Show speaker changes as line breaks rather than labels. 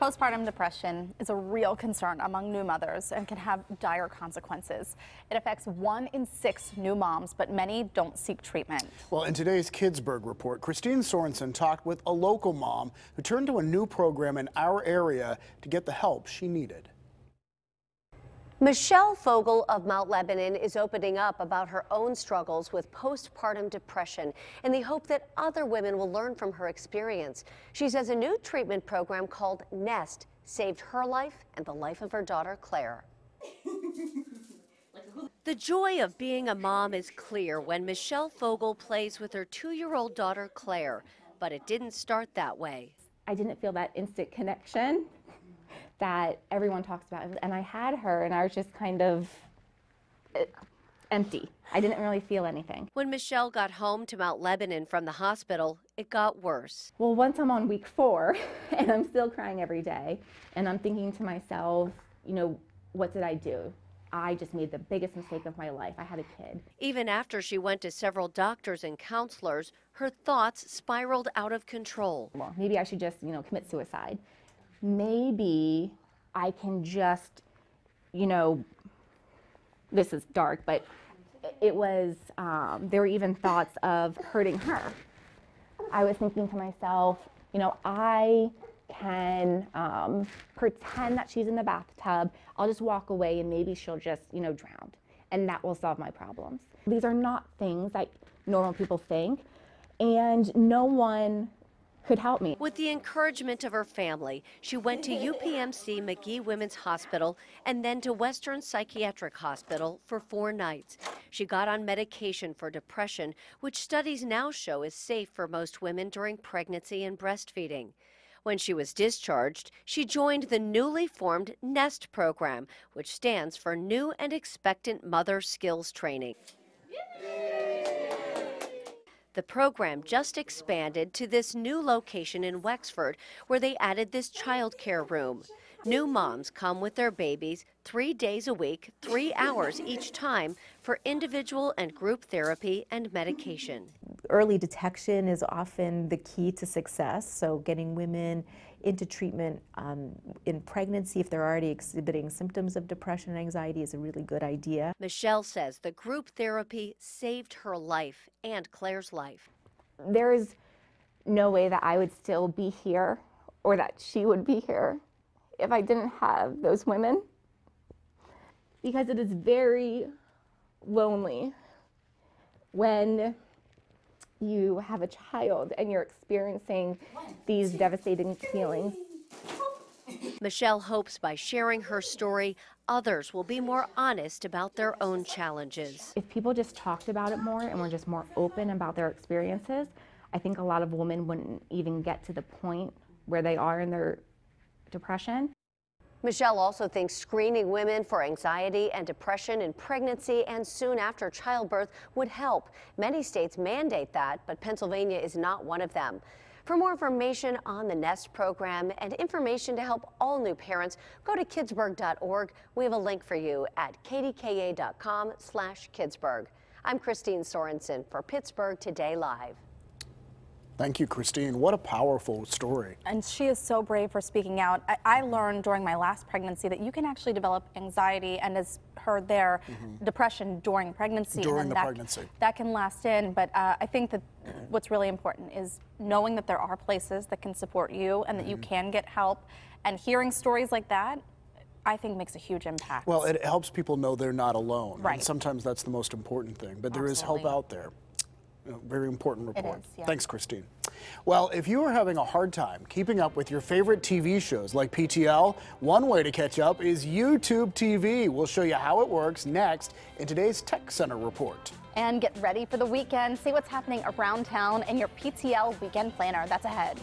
Postpartum depression is a real concern among new mothers and can have dire consequences. It affects one in six new moms, but many don't seek treatment.
Well, in today's Kidsburgh report, Kristine Sorensen talked with a local mom who turned to a new program in our area to get the help she needed.
Michelle Fogel of Mount Lebanon is opening up about her own struggles with postpartum depression in the hope that other women will learn from her experience. She says a new treatment program called Nest saved her life and the life of her daughter, Claire. The joy of being a mom is clear when Michelle Fogel plays with her two-year-old daughter, Claire, but it didn't start that way.
I didn't feel that instant connection that everyone talks about. And I had her, and I was just kind of uh, empty. I didn't really feel anything.
When Michelle got home to Mount Lebanon from the hospital, it got worse.
Well, once I'm on week four, and I'm still crying every day, and I'm thinking to myself, you know, what did I do? I just made the biggest mistake of my life. I had a kid.
Even after she went to several doctors and counselors, her thoughts spiraled out of control.
Well, maybe I should just, you know, commit suicide maybe I can just, you know, this is dark, but it was, um, there were even thoughts of hurting her. I was thinking to myself, you know, I can um, pretend that she's in the bathtub. I'll just walk away and maybe she'll just, you know, drown. And that will solve my problems. These are not things that normal people think. And no one could help me.
With the encouragement of her family, she went to UPMC Magee Women's Hospital and then to Western Psychiatric Hospital for four nights. She got on medication for depression, which studies now show is safe for most women during pregnancy and breastfeeding. When she was discharged, she joined the newly formed NEST program, which stands for New and Expectant Mother Skills Training. The program just expanded to this new location in Wexford where they added this child care room. New moms come with their babies three days a week, three hours each time for individual and group therapy and medication.
Early detection is often the key to success, so getting women into treatment um, in pregnancy if they're already exhibiting symptoms of depression and anxiety is a really good idea.
Michelle says the group therapy saved her life and Claire's life.
There is no way that I would still be here or that she would be here if I didn't have those women because it is very lonely when you have a child and you're experiencing these devastating feelings.
Michelle hopes by sharing her story, others will be more honest about their own challenges.
If people just talked about it more and were just more open about their experiences, I think a lot of women wouldn't even get to the point where they are in their depression.
Michelle also thinks screening women for anxiety and depression in pregnancy and soon after childbirth would help. Many states mandate that, but Pennsylvania is not one of them. For more information on the NEST program and information to help all new parents, go to kidsburgh.org. We have a link for you at kdka.com slash kidsburgh. I'm Kristine Sorensen for Pittsburgh Today Live.
Thank you, Kristine. What a powerful story.
And she is so brave for speaking out. I, I learned during my last pregnancy that you can actually develop anxiety and as heard there, mm -hmm. depression during pregnancy.
During the
that,
pregnancy.
That can last in. But uh, I think that what's really important is knowing that there are places that can support you and that mm -hmm. you mm-hmm. can get help. And hearing stories like that I think makes a huge impact.
Well, it helps people know they're not alone.
Right.
And sometimes that's the most important thing. But there
Absolutely.
is help out there very important report.
Is, yeah.
Thanks, Kristine. Well, if you are having a hard time keeping up with your favorite TV shows like PTL, one way to catch up is YouTube TV. We'll show you how it works next in today's Tech Center report.
And get ready for the weekend. See what's happening around town in your PTL weekend planner. That's ahead.